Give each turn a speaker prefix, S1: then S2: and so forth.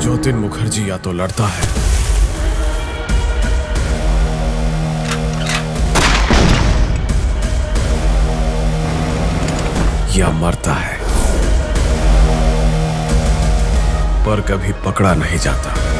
S1: ज्योतिन मुखर्जी या तो लड़ता है। या मरता है। पर कभी पकड़ा नहीं जाता।